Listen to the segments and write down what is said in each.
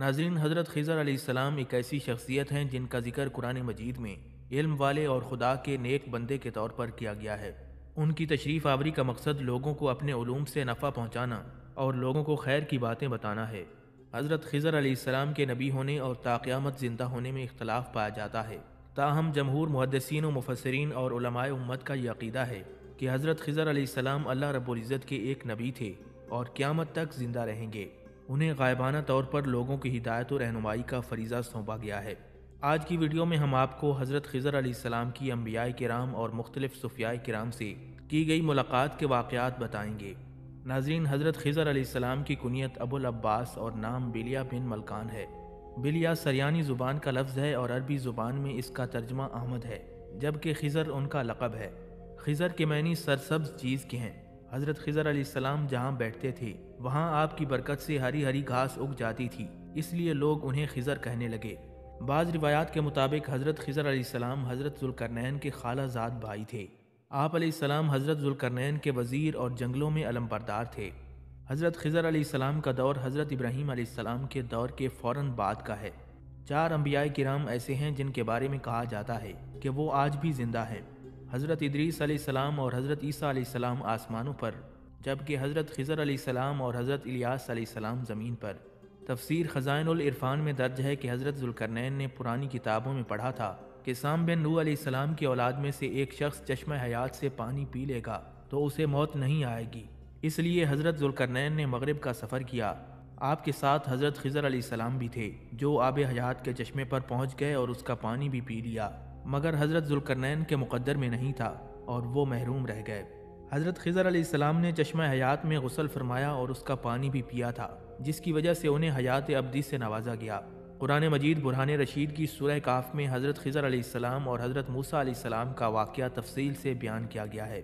ناظرین، حضرت خضر علیہ السلام ایک ایسی شخصیت ہیں جن کا ذکر قرآن مجید میں علم والے اور خدا کے نیک بندے کے طور پر کیا گیا ہے۔ ان کی تشریف آوری کا مقصد لوگوں کو اپنے علوم سے نفع پہنچانا اور لوگوں کو خیر کی باتیں بتانا ہے۔ حضرت خضر علیہ السلام کے نبی ہونے اور تاقیامت زندہ ہونے میں اختلاف پایا جاتا ہے۔ تاہم، جمہور محدثین و مفسرین اور علماء امت کا یہ عقیدہ ہے کہ حضرت خضر علیہ السلام اللہ رب العزت کے ایک نبی تھے اور قیامت تک زندہ رہیں گے۔ انہیں غائبانہ طور پر لوگوں کی ہدایت و رہنمائی کا فریضہ سونپا گیا ہے۔ آج کی ویڈیو میں ہم آپ کو حضرت خضر علیہ السلام کی انبیاء کرام اور مختلف صفیاء کرام سے کی گئی ملاقات کے واقعات بتائیں گے۔ ناظرین، حضرت خضر علیہ السلام کی کنیت ابو العباس اور نام بلیا بن ملکان ہے۔ بلیا سریانی زبان کا لفظ ہے اور عربی زبان میں اس کا ترجمہ احمد ہے، جبکہ خضر ان کا لقب ہے۔ خضر کے معنی سرسبز چیز کے ہیں۔ حضرت خضر علیہ السلام جہاں بیٹھتے تھے، وہاں آپ کی برکت سے ہری ہری گھاس اگ جاتی تھی، اس لیے لوگ انہیں خضر کہنے لگے۔ بعض روایات کے مطابق حضرت خضر علیہ السلام حضرت ذوالکرنین کے خالہ زاد بھائی تھے۔ آپ علیہ السلام حضرت ذوالکرنین کے وزیر اور جنگلوں میں علم بردار تھے۔ حضرت خضر علیہ السلام کا دور حضرت ابراہیم علیہ السلام کے دور کے فوراً بعد کا ہے۔ چار انبیاء کرام ایسے ہیں جن کے بارے میں کہا جاتا ہے کہ وہ آج بھی زندہ ہیں۔ حضرت ادریس علیہ السلام اور حضرت عیسیٰ علیہ السلام آسمانوں پر، جبکہ حضرت خضر علیہ السلام اور حضرت الیاس علیہ السلام زمین پر۔ تفسیر خزائن العرفان میں درج ہے کہ حضرت ذوالکرنین نے پرانی کتابوں میں پڑھا تھا کہ سام بن نو علیہ السلام کی اولاد میں سے ایک شخص چشمہ حیات سے پانی پی لے گا تو اسے موت نہیں آئے گی۔ اس لیے حضرت ذوالکرنین نے مغرب کا سفر کیا۔ آپ کے ساتھ حضرت خضر علیہ السلام بھی تھے، جو آب حیات کے چشمے پر پہنچ گئے اور اس کا پانی بھی پی لیا۔ مگر حضرت ذوالکرنین کے مقدر میں نہیں تھا اور وہ محروم رہ گئے۔ حضرت خضر علیہ السلام نے چشمہ حیات میں غسل فرمایا اور اس کا پانی بھی پیا تھا، جس کی وجہ سے انہیں حیات ابدی سے نوازا گیا۔ قرآن مجید برہان رشید کی سورہ کاف میں حضرت خضر علیہ السلام اور حضرت موسیٰ علیہ السلام کا واقعہ تفصیل سے بیان کیا گیا ہے۔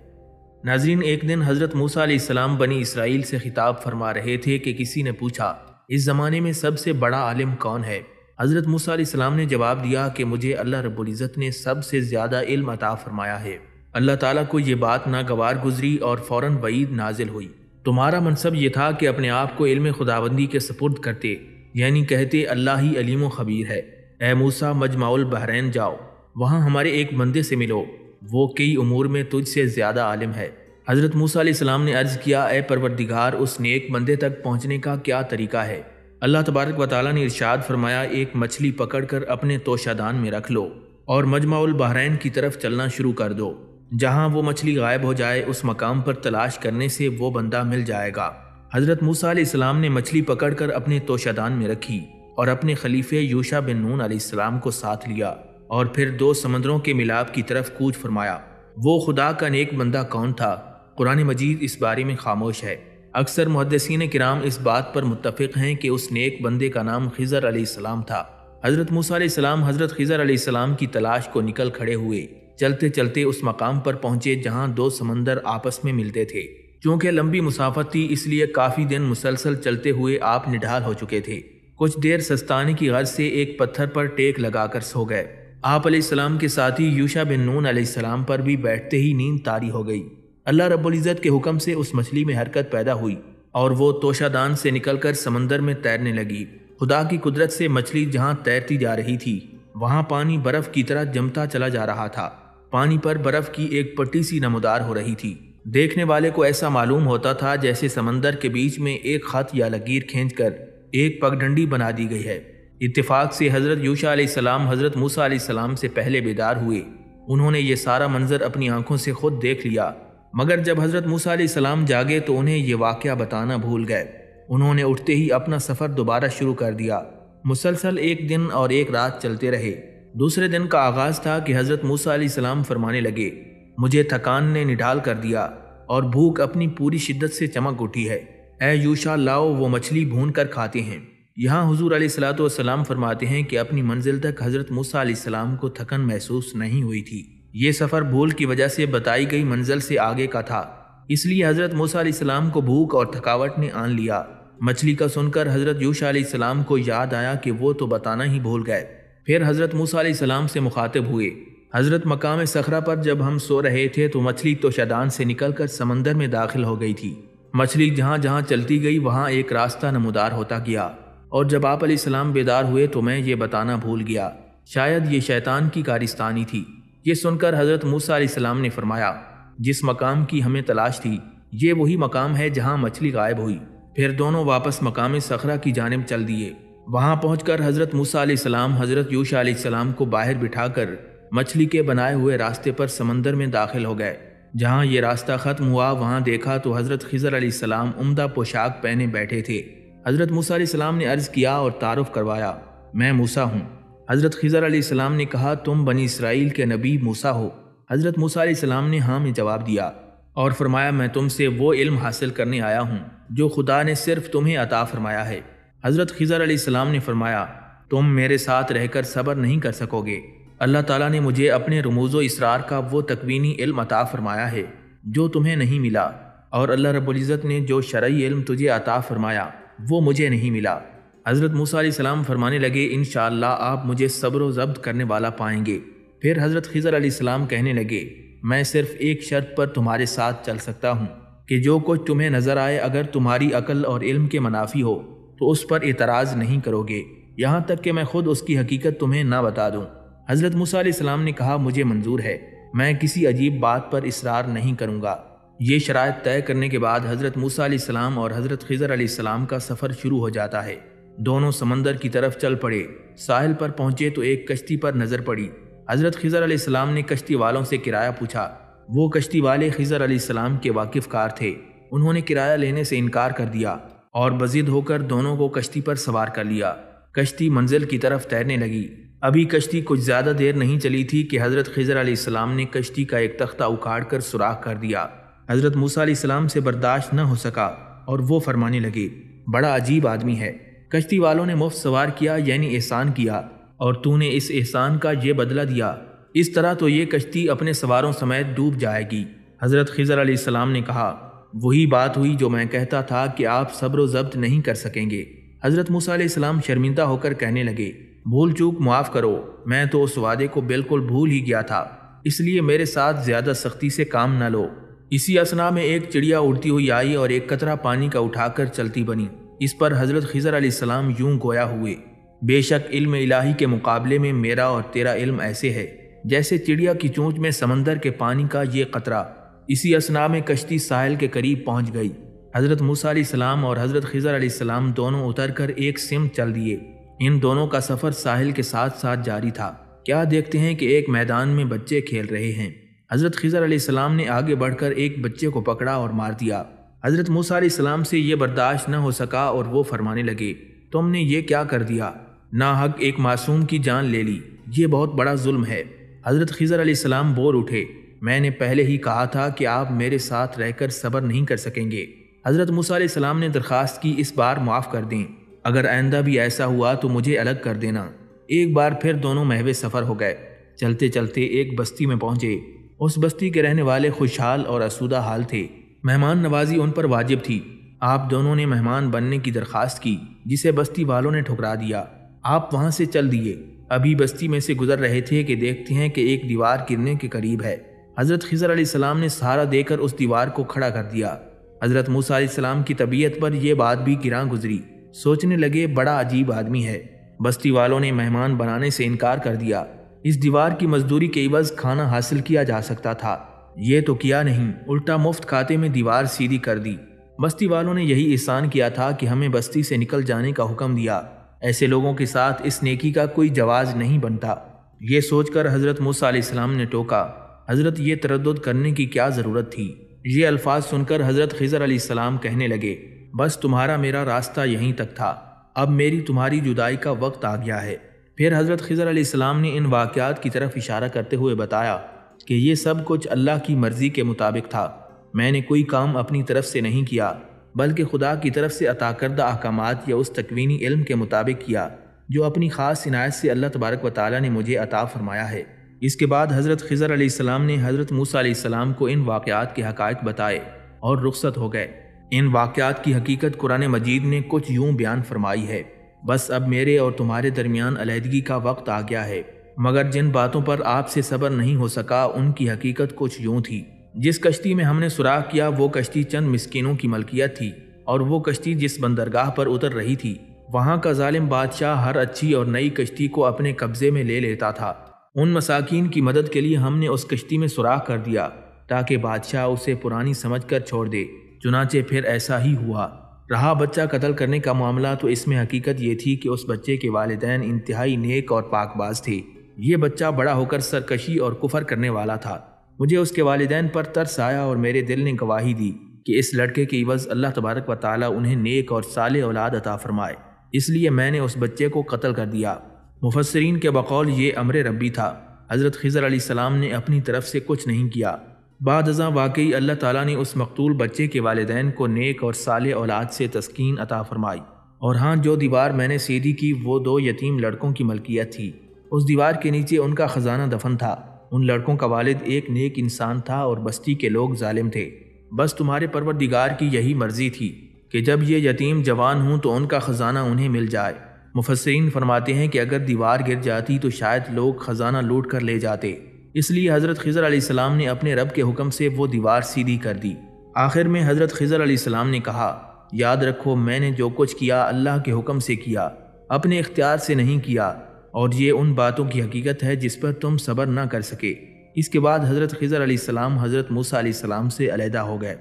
ناظرین، ایک دن حضرت موسیٰ علیہ السلام بنی اسرائیل سے خطاب فرما رہے تھے کہ کسی نے پوچھا، اس زمانے میں سب سے بڑا عالم کون ہے؟ حضرت موسیٰ علیہ السلام نے جواب دیا کہ مجھے اللہ رب العزت نے سب سے زیادہ علم عطا فرمایا ہے۔ اللہ تعالیٰ کو یہ بات ناگوار گزری اور فوراً وعید نازل ہوئی۔ تمہارا منصب یہ تھا کہ اپنے آپ کو علم خداوندی کے سپرد کرتے یعنی کہتے، اللہ ہی علیم و خبیر ہے۔ اے موسیٰ، مجمع البحرین جاؤ۔ وہاں ہمارے ایک بندے سے ملو۔ وہ کئی امور میں تجھ سے زیادہ عالم ہے۔ حضرت موسیٰ علیہ السلام نے عرض کیا، اے پروردگار، اس نیک بندے تک پہنچنے کا کیا طریقہ ہے؟ اللہ تبارک و تعالیٰ نے ارشاد فرمایا، ایک مچھلی پکڑ کر اپنے توشہ دان میں رکھ لو اور مجمع البحرین کی طرف چلنا شروع کر دو۔ جہاں وہ مچھلی غائب ہو جائے، اس مقام پر تلاش کرنے سے وہ بندہ مل جائے گا۔ حضرت موسیٰ علیہ السلام نے مچھلی پکڑ کر اپنے توشہ دان میں رکھی اور اپنے خلیفے یوشا بن نون علیہ السلام کو ساتھ لیا اور پھر دو سمندروں کے ملاب کی طرف کوچ فرمایا۔ وہ خدا کا نیک بندہ کون تھا؟ قرآن مجید اس بارے میں خاموش ہے۔ اکثر محدثین کرام اس بات پر متفق ہیں کہ اس نیک بندے کا نام خضر علیہ السلام تھا۔ حضرت موسیٰ علیہ السلام حضرت خضر علیہ السلام کی تلاش کو نکل کھڑے ہوئے۔ چلتے چلتے اس مقام پر پہنچے جہاں دو سمندر آپس میں ملتے تھے۔ چونکہ لمبی مسافت تھی، اس لیے کافی دن مسلسل چلتے ہوئے آپ نڈھال ہو چکے تھے۔ کچھ دیر سستانے کی غرض سے ایک پتھر پر ٹیک لگا کر سو گئے۔ آپ علیہ السلام کے ساتھی یوشا بن نون علیہ السلام پر بھی بیٹھتے ہی نیند تاری ہو گئی۔ اللہ رب العزت کے حکم سے اس مچھلی میں حرکت پیدا ہوئی اور وہ توشہ دان سے نکل کر سمندر میں تیرنے لگی۔ خدا کی قدرت سے مچھلی جہاں تیرتی جا رہی تھی، وہاں پانی برف کی طرح جمتا چلا جا رہا تھا۔ پانی پر برف کی ایک پٹی سی نمودار ہو رہی تھی۔ دیکھنے والے کو ایسا معلوم ہوتا تھا جیسے سمندر کے بیچ میں ایک خط یا لکیر کھینچ کر ایک پگڈنڈی بنا دی گئی ہے۔ اتفاق سے حضرت یوشا علیہ السلام حضرت موسیٰ علیہ السلام سے پہلے بیدار ہوئے۔ انہوں نے یہ سارا منظر اپنی آنکھوں سے خود دیکھ لیا۔ مگر جب حضرت موسیٰ علیہ السلام جاگے تو انہیں یہ واقعہ بتانا بھول گئے۔ انہوں نے اٹھتے ہی اپنا سفر دوبارہ شروع کر دیا۔ مسلسل ایک دن اور ایک رات چلتے رہے۔ دوسرے دن کا آغاز تھا کہ حضرت موسیٰ علیہ السلام فرمانے لگے، مجھے تھکان نے نڈال کر دیا اور بھوک اپنی پوری شدت سے چمک اٹھی ہے۔ اے یوشا، لاؤ وہ مچھلی بھون کر کھاتے ہیں یہاں حضور علیہ السلاۃ والسلام فرماتے ہیں کہ اپنی منزل تک حضرت موسیٰ علیہ السلام کو تھکن محسوس نہیں ہوئی تھی۔ یہ سفر بھول کی وجہ سے بتائی گئی منزل سے آگے کا تھا۔ اس لیے حضرت موسیٰ علیہ السلام کو بھوک اور تھکاوٹ نے آن لیا۔ مچھلی کا سن کر حضرت یوشا علیہ السلام کو یاد آیا کہ وہ تو بتانا ہی بھول گئے۔ پھر حضرت موسیٰ علیہ السلام سے مخاطب ہوئے۔ حضرت مقام سخرا پر جب ہم سو رہے تھے تو مچھلی تو شدان سے نکل کر سمندر میں داخل ہو گئی تھی۔ مچھلی جہاں جہاں چلتی گئی وہاں ایک راستہ نمودار ہوتا گیا۔ اور جب آپ علیہ السلام بیدار ہوئے تو میں یہ بتانا بھول گیا۔ شاید یہ شیطان کی کارستانی تھی۔ یہ سن کر حضرت موسیٰ علیہ السلام نے فرمایا، جس مقام کی ہمیں تلاش تھی، یہ وہی مقام ہے جہاں مچھلی غائب ہوئی۔ پھر دونوں واپس مقام سخرہ کی جانب چل دیے۔ وہاں پہنچ کر حضرت موسیٰ علیہ السلام، حضرت یوشا علیہ السلام کو باہر بٹھا کر مچھلی کے بنائے ہوئے راستے پر سمندر میں داخل ہو گئے۔ جہاں یہ راستہ ختم ہوا، وہاں دیکھا تو حضرت خضر علیہ السلام عمدہ پوشاک پہنے بیٹھے تھے۔ حضرت موسیٰ علیہ السلام نے عرض کیا اور تعارف کروایا، میں موسیٰ ہوں۔ حضرت خضر علیہ السلام نے کہا، تم بنی اسرائیل کے نبی موسیٰ ہو۔ حضرت موسیٰ علیہ السلام نے ہاں میں جواب دیا اور فرمایا، میں تم سے وہ علم حاصل کرنے آیا ہوں جو خدا نے صرف تمہیں عطا فرمایا ہے۔ حضرت خضر علیہ السلام نے فرمایا، تم میرے ساتھ رہ کر صبر نہیں کر سکو گے۔ اللہ تعالیٰ نے مجھے اپنے رموز و اسرار کا وہ تکوینی علم عطا فرمایا ہے جو تمہیں نہیں ملا۔ اور اللہ رب العزت نے جو شرعی علم تجھے عطا فرمایا، وہ مجھے نہیں ملا۔ حضرت موسیٰ علیہ السلام فرمانے لگے، انشاءاللہ آپ مجھے صبر و ضبط کرنے والا پائیں گے۔ پھر حضرت خضر علیہ السلام کہنے لگے، میں صرف ایک شرط پر تمہارے ساتھ چل سکتا ہوں کہ جو کچھ تمہیں نظر آئے اگر تمہاری عقل اور علم کے منافی ہو، تو اس پر اعتراض نہیں کرو گے۔ یہاں تک کہ میں خود اس کی حقیقت تمہیں نہ بتا دوں۔ حضرت موسیٰ علیہ السلام نے کہا، مجھے منظور ہے، میں کسی عجیب بات پر اصرار نہیں کروں گا۔ یہ شرائط طے کرنے کے بعد حضرت موسیٰ علیہ السلام اور حضرت خضر علیہ السلام کا سفر شروع ہو جاتا ہے۔ دونوں سمندر کی طرف چل پڑے۔ ساحل پر پہنچے تو ایک کشتی پر نظر پڑی۔ حضرت خضر علیہ السلام نے کشتی والوں سے کرایہ پوچھا۔ وہ کشتی والے خضر علیہ السلام کے واقف کار تھے۔ انہوں نے کرایہ لینے سے انکار کر دیا اور بزد ہو کر دونوں کو کشتی پر سوار کر لیا۔ کشتی منزل کی طرف تیرنے لگی۔ ابھی کشتی کچھ زیادہ دیر نہیں چلی تھی کہ حضرت خضر علیہ السلام نے کشتی کا ایک تختہ اکھاڑ کر سوراخ کر دیا۔ حضرت موسیٰ علیہ السلام سے برداشت نہ ہو سکا اور وہ فرمانے لگے، بڑا عجیب آدمی ہے۔ کشتی والوں نے مفت سوار کیا یعنی احسان کیا، اور تو نے اس احسان کا یہ بدلہ دیا۔ اس طرح تو یہ کشتی اپنے سواروں سمیت ڈوب جائے گی۔ حضرت خضر علیہ السلام نے کہا، وہی بات ہوئی جو میں کہتا تھا کہ آپ صبر و ضبط نہیں کر سکیں گے۔ حضرت موسیٰ علیہ السلام شرمندہ ہو کر کہنے لگے، بھول چوک معاف کرو، میں تو اس وعدے کو بالکل بھول ہی گیا تھا۔ اس لیے میرے ساتھ زیادہ سختی سے کام نہ لو۔ اسی اسنا میں ایک چڑیا اڑتی ہوئی آئی اور ایک قطرہ پانی کا اٹھا کر چلتی بنی۔ اس پر حضرت خضر علیہ السلام یوں گویا ہوئے، بے شک علم الہی کے مقابلے میں میرا اور تیرا علم ایسے ہے، جیسے چڑیا کی چونچ میں سمندر کے پانی کا یہ قطرہ۔ اسی اسنا میں کشتی ساحل کے قریب پہنچ گئی۔ حضرت موسیٰ علیہ السلام اور حضرت خضر علیہ السلام دونوں اتر کر ایک سمت چل دیے۔ ان دونوں کا سفر ساحل کے ساتھ ساتھ جاری تھا۔ کیا دیکھتے ہیں کہ ایک میدان میں بچے کھیل رہے ہیں۔ حضرت خضر علیہ السلام نے آگے بڑھ کر ایک بچے کو پکڑا اور مار دیا۔ حضرت موسیٰ علیہ السلام سے یہ برداشت نہ ہو سکا اور وہ فرمانے لگے، تم نے یہ کیا کر دیا؟ نا حق ایک معصوم کی جان لے لی۔ یہ بہت بڑا ظلم ہے۔ حضرت خضر علیہ السلام بور اٹھے۔ میں نے پہلے ہی کہا تھا کہ آپ میرے ساتھ رہ کر صبر نہیں کر سکیں گے۔ حضرت موسیٰ علیہ السلام نے درخواست کی، اس بار معاف کر دیں۔ اگر آئندہ بھی ایسا ہوا تو مجھے الگ کر دینا۔ ایک بار پھر دونوں محو سفر ہو گئے۔ چلتے چلتے ایک بستی میں پہنچے۔ اس بستی کے رہنے والے خوشحال اور اسودہ حال تھے۔ مہمان نوازی ان پر واجب تھی۔ آپ دونوں نے مہمان بننے کی درخواست کی، جسے بستی والوں نے ٹھکرا دیا۔ آپ وہاں سے چل دیے۔ ابھی بستی میں سے گزر رہے تھے کہ دیکھتے ہیں کہ ایک دیوار گرنے کے قریب ہے۔ حضرت خضر علیہ السلام نے سہارا دے کر اس دیوار کو کھڑا کر دیا۔ حضرت موسیٰ علیہ السلام کی طبیعت پر یہ بات بھی گراں گزری۔ سوچنے لگے، بڑا عجیب آدمی ہے۔ بستی والوں نے مہمان بنانے سے انکار کر دیا۔ اس دیوار کی مزدوری کے عوض کھانا حاصل کیا جا سکتا تھا۔ یہ تو کیا نہیں، الٹا مفت کھاتے میں دیوار سیدھی کر دی۔ بستی والوں نے یہی احسان کیا تھا کہ ہمیں بستی سے نکل جانے کا حکم دیا۔ ایسے لوگوں کے ساتھ اس نیکی کا کوئی جواز نہیں بنتا۔ یہ سوچ کر حضرت موسیٰ علیہ السلام نے ٹوکا۔ حضرت، یہ تردد کرنے کی کیا ضرورت تھی؟ یہ الفاظ سن کر حضرت خضر علیہ السلام کہنے لگے، بس تمہارا میرا راستہ یہیں تک تھا۔ اب میری تمہاری جدائی کا وقت آ گیا ہے۔ پھر حضرت خضر علیہ السلام نے ان واقعات کی طرف اشارہ کرتے ہوئے بتایا کہ یہ سب کچھ اللہ کی مرضی کے مطابق تھا۔ میں نے کوئی کام اپنی طرف سے نہیں کیا، بلکہ خدا کی طرف سے عطا کردہ احکامات یا اس تکوینی علم کے مطابق کیا، جو اپنی خاص عنایت سے اللہ تبارک و تعالیٰ نے مجھے عطا فرمایا ہے۔ اس کے بعد حضرت خضر علیہ السلام نے حضرت موسیٰ علیہ السلام کو ان واقعات کے حقائق بتائے اور رخصت ہو گئے۔ ان واقعات کی حقیقت قرآن مجید نے کچھ یوں بیان فرمائی ہے، بس اب میرے اور تمہارے درمیان علیحدگی کا وقت آ گیا ہے۔ مگر جن باتوں پر آپ سے صبر نہیں ہو سکا، ان کی حقیقت کچھ یوں تھی۔ جس کشتی میں ہم نے سراغ کیا، وہ کشتی چند مسکینوں کی ملکیت تھی اور وہ کشتی جس بندرگاہ پر اتر رہی تھی، وہاں کا ظالم بادشاہ ہر اچھی اور نئی کشتی کو اپنے قبضے میں لے لیتا تھا۔ ان مساکین کی مدد کے لیے ہم نے اس کشتی میں سوراخ کر دیا تاکہ بادشاہ اسے پرانی سمجھ کر چھوڑ دے۔ چنانچہ پھر ایسا ہی ہوا۔ رہا بچہ قتل کرنے کا معاملہ تو اس میں حقیقت یہ تھی کہ اس بچے کے والدین انتہائی نیک اور پاک باز تھے۔ یہ بچہ بڑا ہو کر سرکشی اور کفر کرنے والا تھا۔ مجھے اس کے والدین پر ترس آیا اور میرے دل نے گواہی دی کہ اس لڑکے کے عوض اللہ تبارک و تعالیٰ انہیں نیک اور صالح اولاد عطا فرمائے۔ اس لیے میں نے اس بچے کو قتل کر دیا۔ مفسرین کے بقول یہ امر ربی تھا۔ حضرت خضر علیہ السلام نے اپنی طرف سے کچھ نہیں کیا۔ بعد ازاں واقعی اللہ تعالیٰ نے اس مقتول بچے کے والدین کو نیک اور صالح اولاد سے تسکین عطا فرمائی۔ اور ہاں جو دیوار میں نے سیدھی کی وہ دو یتیم لڑکوں کی ملکیت تھی۔ اس دیوار کے نیچے ان کا خزانہ دفن تھا۔ ان لڑکوں کا والد ایک نیک انسان تھا اور بستی کے لوگ ظالم تھے۔ بس تمہارے پروردگار کی یہی مرضی تھی کہ جب یہ یتیم جوان ہوں تو ان کا خزانہ انہیں مل جائے۔ مفسرین فرماتے ہیں کہ اگر دیوار گر جاتی تو شاید لوگ خزانہ لوٹ کر لے جاتے۔ اس لیے حضرت خضر علیہ السلام نے اپنے رب کے حکم سے وہ دیوار سیدھی کر دی۔ آخر میں حضرت خضر علیہ السلام نے کہا، یاد رکھو، میں نے جو کچھ کیا اللہ کے حکم سے کیا، اپنے اختیار سے نہیں کیا۔ اور یہ ان باتوں کی حقیقت ہے جس پر تم صبر نہ کر سکے۔ اس کے بعد حضرت خضر علیہ السلام حضرت موسیٰ علیہ السلام سے علیحدہ ہو گئے۔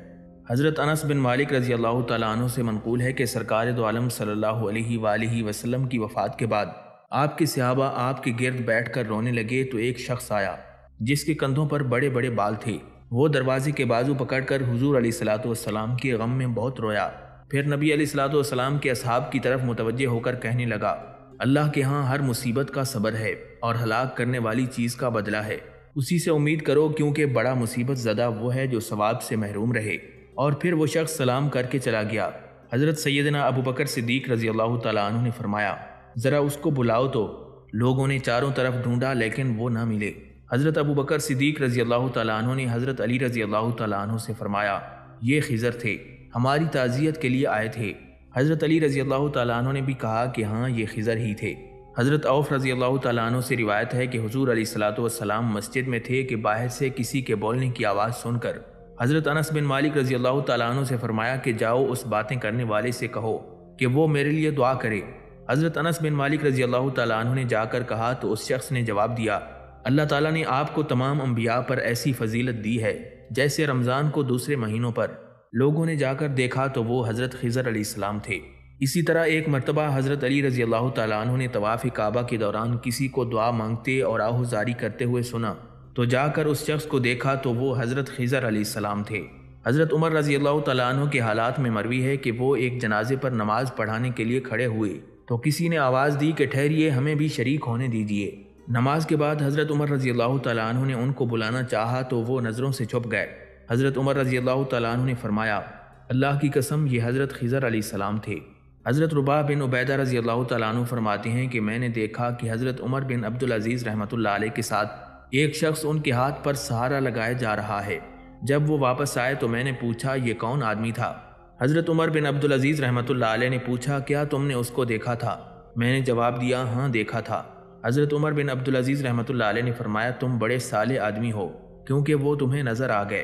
حضرت انس بن مالک رضی اللہ تعالیٰ عنہ سے منقول ہے کہ سرکار دو عالم صلی اللہ علیہ وآلہ وسلم کی وفات کے بعد آپ کے صحابہ آپ کے گرد بیٹھ کر رونے لگے تو ایک شخص آیا، جس کے کندھوں پر بڑے بڑے بال تھے۔ وہ دروازے کے بازو پکڑ کر حضور علیہ السلاۃ والسلام کے غم میں بہت رویا۔ پھر نبی علیہ السلاۃ والسلام کے اصحاب کی طرف متوجہ ہو کر کہنے لگا اللہ کے ہاں ہر مصیبت کا صبر ہے اور ہلاک کرنے والی چیز کا بدلہ ہے۔ اسی سے امید کرو کیونکہ بڑا مصیبت زدہ وہ ہے جو ثواب سے محروم رہے۔ اور پھر وہ شخص سلام کر کے چلا گیا۔ حضرت سیدنا ابو بکر صدیق رضی اللہ تعالیٰ عنہ نے فرمایا، ذرا اس کو بلاؤ تو۔ لوگوں نے چاروں طرف ڈھونڈا لیکن وہ نہ ملے۔ حضرت ابو بکر صدیق رضی اللہ تعالیٰ عنہ نے حضرت علی رضی اللہ تعالیٰ عنہ سے فرمایا، یہ خضر تھے۔ ہماری تعزیت کے لیے آئے تھے۔ حضرت علی رضی اللہ تعالیٰ عنہ نے بھی کہا کہ ہاں یہ خضر ہی تھے۔ حضرت عوف رضی اللہ تعالیٰ عنہ سے روایت ہے کہ حضور علیہ السلاۃ والسلام مسجد میں تھے کہ باہر سے کسی کے بولنے کی آواز سن کر حضرت انس بن مالک رضی اللہ تعالیٰ عنہ سے فرمایا کہ جاؤ، اس باتیں کرنے والے سے کہو کہ وہ میرے لیے دعا کرے۔ حضرت انس بن مالک رضی اللہ تعالیٰ عنہ نے جا کر کہا تو اس شخص نے جواب دیا، اللہ تعالیٰ نے آپ کو تمام انبیاء پر ایسی فضیلت دی ہے جیسے رمضان کو دوسرے مہینوں پر۔ لوگوں نے جا کر دیکھا تو وہ حضرت خضر علیہ السلام تھے۔ اسی طرح ایک مرتبہ حضرت علی رضی اللہ تعالیٰ عنہ نے طواف کعبہ کے دوران کسی کو دعا مانگتے اور آہوزاری کرتے ہوئے سنا۔ تو جا کر اس شخص کو دیکھا تو وہ حضرت خضر علیہ السلام تھے۔ حضرت عمر رضی اللہ تعالیٰ عنہ کے حالات میں مروی ہے کہ وہ ایک جنازے پر نماز پڑھانے کے لیے کھڑے ہوئے۔ تو کسی نے آواز دی کہ ٹھہریے، ہمیں بھی شریک ہونے دیجیے نماز کے بعد حضرت عمر رضی اللہ تعالیٰ عنہ نے ان کو بلانا چاہا تو وہ نظروں سے چھپ گئے۔ حضرت عمر رضی اللہ تعالیٰ عنہ نے فرمایا، اللہ کی قسم، یہ حضرت خضر علیہ السلام تھے۔ حضرت ربا بن عبیدہ رضی اللہ تعالیٰ عنہ فرماتے ہیں کہ میں نے دیکھا کہ حضرت عمر بن عبدالعزیز رحمۃ اللہ علیہ کے ساتھ ایک شخص ان کے ہاتھ پر سہارا لگایا جا رہا ہے۔ جب وہ واپس آئے تو میں نے پوچھا، یہ کون آدمی تھا؟ حضرت عمر بن عبدالعزیز رحمۃ اللہ علیہ نے پوچھا، کیا تم نے اس کو دیکھا تھا؟ میں نے جواب دیا ہاں دیکھا تھا۔ حضرت عمر بن عبدالعزیز رحمۃ اللہ علیہ نے فرمایا، تم بڑے سالے آدمی ہو، کیونکہ وہ تمہیں نظر آ گئے۔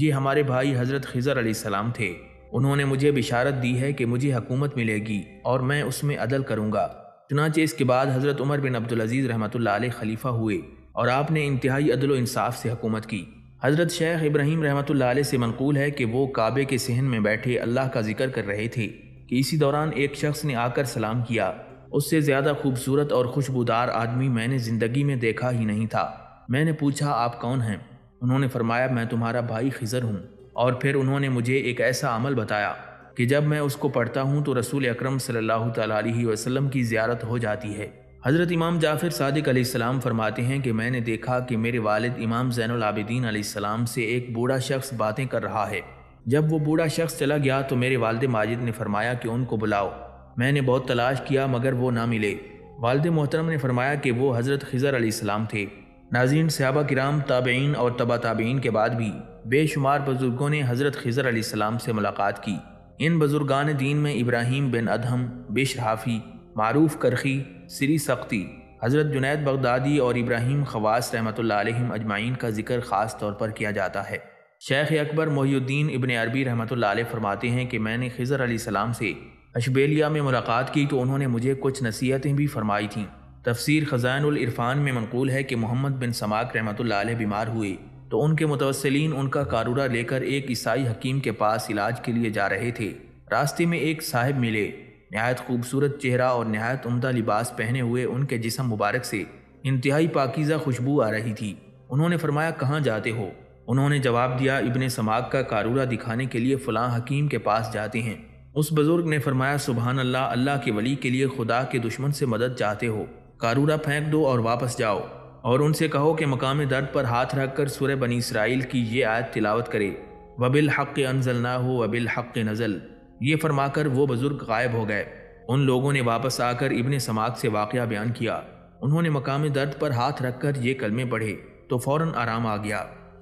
یہ ہمارے بھائی حضرت خضر علیہ السلام تھے۔ انہوں نے مجھے بشارت دی ہے کہ مجھے حکومت ملے گی اور میں اس میں عدل کروں گا۔ چنانچہ اس کے بعد حضرت عمر بن عبدالعزیز رحمۃ اللہ علیہ خلیفہ ہوئے اور آپ نے انتہائی عدل و انصاف سے حکومت کی۔ حضرت شیخ ابراہیم رحمۃ اللہ علیہ سے منقول ہے کہ وہ کعبے کے صحن میں بیٹھے اللہ کا ذکر کر رہے تھے کہ اسی دوران ایک شخص نے آ کر سلام کیا۔ اس سے زیادہ خوبصورت اور خوشبودار آدمی میں نے زندگی میں دیکھا ہی نہیں تھا۔ میں نے پوچھا، آپ کون ہیں؟ انہوں نے فرمایا، میں تمہارا بھائی خضر ہوں۔ اور پھر انہوں نے مجھے ایک ایسا عمل بتایا کہ جب میں اس کو پڑھتا ہوں تو رسول اکرم صلی اللہ تعالیٰ علیہ وسلم کی زیارت ہو جاتی ہے۔ حضرت امام جعفر صادق علیہ السلام فرماتے ہیں کہ میں نے دیکھا کہ میرے والد امام زین العابدین علیہ السلام سے ایک بوڑھا شخص باتیں کر رہا ہے۔ جب وہ بوڑھا شخص چلا گیا تو میرے والد ماجد نے فرمایا کہ ان کو بلاؤ۔ میں نے بہت تلاش کیا مگر وہ نہ ملے۔ والد محترم نے فرمایا کہ وہ حضرت خضر علیہ السلام تھے۔ ناظرین، صحابہ کرام، تابعین اور تبا تابعین کے بعد بھی بے شمار بزرگوں نے حضرت خضر علیہ السلام سے ملاقات کی۔ ان بزرگان دین میں ابراہیم بن ادہم بشر حافی معروف کرخی، سری سختی، حضرت جنید بغدادی اور ابراہیم خواص رحمۃ اللہ علیہم اجمعین کا ذکر خاص طور پر کیا جاتا ہے۔ شیخ اکبر محی الدین ابن عربی رحمۃ اللہ علیہ فرماتے ہیں کہ میں نے خضر علیہ السلام سے اشبیلیہ میں ملاقات کی تو انہوں نے مجھے کچھ نصیحتیں بھی فرمائی تھیں۔ تفسیر خزان العرفان میں منقول ہے کہ محمد بن سماک رحمۃ اللہ علیہ بیمار ہوئے تو ان کے متوسلین ان کا کارورہ لے کر ایک عیسائی حکیم کے پاس علاج کے لیے جا رہے تھے۔ راستے میں ایک صاحب ملے۔ نہایت خوبصورت چہرہ اور نہایت عمدہ لباس پہنے ہوئے ان کے جسم مبارک سے انتہائی پاکیزہ خوشبو آ رہی تھی۔ انہوں نے فرمایا، کہاں جاتے ہو؟ انہوں نے جواب دیا، ابن سماک کا کارورہ دکھانے کے لیے فلاں حکیم کے پاس جاتے ہیں۔ اس بزرگ نے فرمایا، سبحان اللہ اللہ کے ولی کے لیے خدا کے دشمن سے مدد چاہتے ہو۔ کارورہ پھینک دو اور واپس جاؤ اور ان سے کہو کہ مقام درد پر ہاتھ رکھ کر سورہ بنی اسرائیل کی یہ آیت تلاوت کرے۔ وبل حق انزل نہ ہو وبل حق نزل۔ یہ فرما کر وہ بزرگ غائب ہو گئے۔ ان لوگوں نے واپس آ کر ابن سماق سے واقعہ بیان کیا۔ انہوں نے مقام درد پر ہاتھ رکھ کر یہ کلمے پڑھے تو فوراً آرام آ گیا۔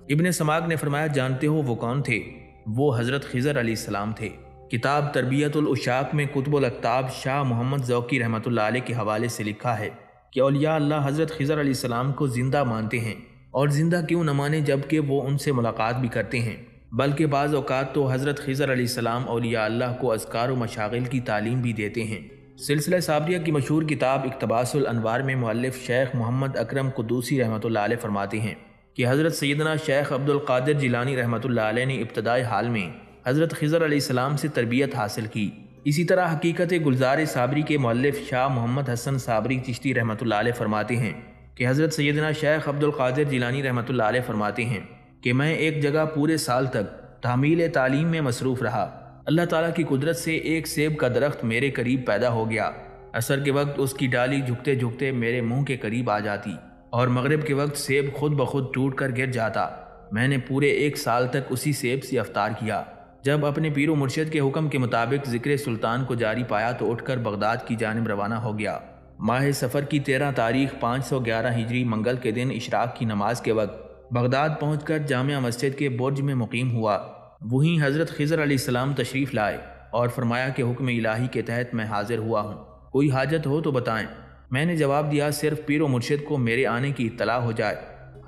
ابن سماق نے فرمایا، جانتے ہو وہ کون تھے؟ وہ حضرت خضر علیہ السلام تھے۔ کتاب تربیت الاشاق میں قطب القتاب شاہ محمد ذوقی رحمۃ اللہ علیہ کے حوالے سے لکھا ہے۔ کہ اولیاء اللہ حضرت خضر علیہ السلام کو زندہ مانتے ہیں اور زندہ کیوں نہ مانے جبکہ وہ ان سے ملاقات بھی کرتے ہیں۔ بلکہ بعض اوقات تو حضرت خضر علیہ السلام اولیاء اللہ کو اذکار و مشاغل کی تعلیم بھی دیتے ہیں۔ سلسلہ صابریہ کی مشہور کتاب اقتباس الانوار میں مؤلف شیخ محمد اکرم قدوسی رحمۃ اللہ علیہ فرماتے ہیں کہ حضرت سیدنا شیخ عبد القادر جیلانی رحمۃ اللہ علیہ نے ابتدائی حال میں حضرت خضر علیہ السلام سے تربیت حاصل کی۔ اسی طرح حقیقت گلزار صابری کے مؤلف شاہ محمد حسن صابری چشتی رحمۃ اللہ علیہ فرماتے ہیں کہ حضرت سیدنا شیخ عبد القادر جیلانی رحمۃ اللہ علیہ فرماتے ہیں کہ میں ایک جگہ پورے سال تک تعمیل تعلیم میں مصروف رہا۔ اللہ تعالیٰ کی قدرت سے ایک سیب کا درخت میرے قریب پیدا ہو گیا۔ اثر کے وقت اس کی ڈالی جھکتے جھکتے میرے منہ کے قریب آ جاتی اور مغرب کے وقت سیب خود بخود ٹوٹ کر گر جاتا۔ میں نے پورے ایک سال تک اسی سیب سے افطار کیا۔ جب اپنے پیر و مرشد کے حکم کے مطابق ذکر سلطان کو جاری پایا تو اٹھ کر بغداد کی جانب روانہ ہو گیا۔ ماہ سفر کی تیرہ تاریخ پانچ سو گیارہ ہجری منگل کے دن اشراق کی نماز کے وقت بغداد پہنچ کر جامعہ مسجد کے برج میں مقیم ہوا۔ وہیں حضرت خضر علیہ السلام تشریف لائے اور فرمایا کہ حکم الہی کے تحت میں حاضر ہوا ہوں۔ کوئی حاجت ہو تو بتائیں۔ میں نے جواب دیا، صرف پیر و مرشد کو میرے آنے کی اطلاع ہو جائے۔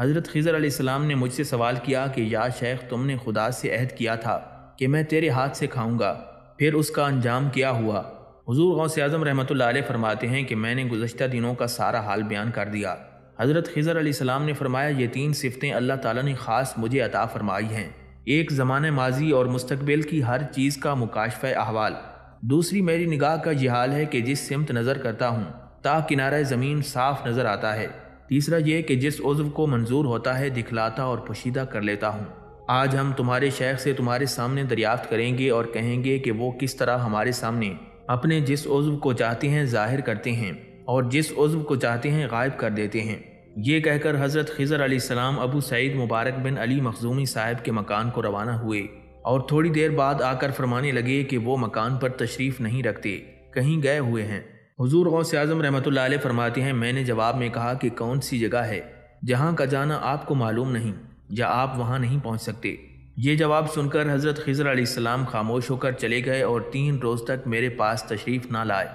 حضرت خضر علیہ السلام نے مجھ سے سوال کیا کہ یا شیخ تم نے خدا سے عہد کیا تھا؟ کہ میں تیرے ہاتھ سے کھاؤں گا۔ پھر اس کا انجام کیا ہوا؟ حضور غوث اعظم رحمۃ اللہ علیہ فرماتے ہیں کہ میں نے گزشتہ دنوں کا سارا حال بیان کر دیا۔ حضرت خضر علیہ السلام نے فرمایا، یہ تین صفتیں اللہ تعالیٰ نے خاص مجھے عطا فرمائی ہیں۔ ایک، زمانہ ماضی اور مستقبل کی ہر چیز کا مکاشفہ احوال۔ دوسری، میری نگاہ کا یہ حال ہے کہ جس سمت نظر کرتا ہوں، تا کنارہ زمین صاف نظر آتا ہے۔ تیسرا، یہ کہ جس عضو کو منظور ہوتا ہے، دکھلاتا اور پوشیدہ کر لیتا ہوں۔ آج ہم تمہارے شیخ سے تمہارے سامنے دریافت کریں گے اور کہیں گے کہ وہ کس طرح ہمارے سامنے اپنے جس عضو کو چاہتے ہیں ظاہر کرتے ہیں اور جس عضو کو چاہتے ہیں غائب کر دیتے ہیں۔ یہ کہہ کر حضرت خضر علیہ السلام ابو سعید مبارک بن علی مخزومی صاحب کے مکان کو روانہ ہوئے اور تھوڑی دیر بعد آ کر فرمانے لگے کہ وہ مکان پر تشریف نہیں رکھتے، کہیں گئے ہوئے ہیں۔ حضور غوث اعظم رحمۃ اللہ علیہ فرماتے ہیں، میں نے جواب میں کہا کہ کون سی جگہ ہے جہاں کا جانا آپ کو معلوم نہیں۔ یا آپ وہاں نہیں پہنچ سکتے۔ یہ جواب سن کر حضرت خضر علیہ السلام خاموش ہو کر چلے گئے اور تین روز تک میرے پاس تشریف نہ لائے۔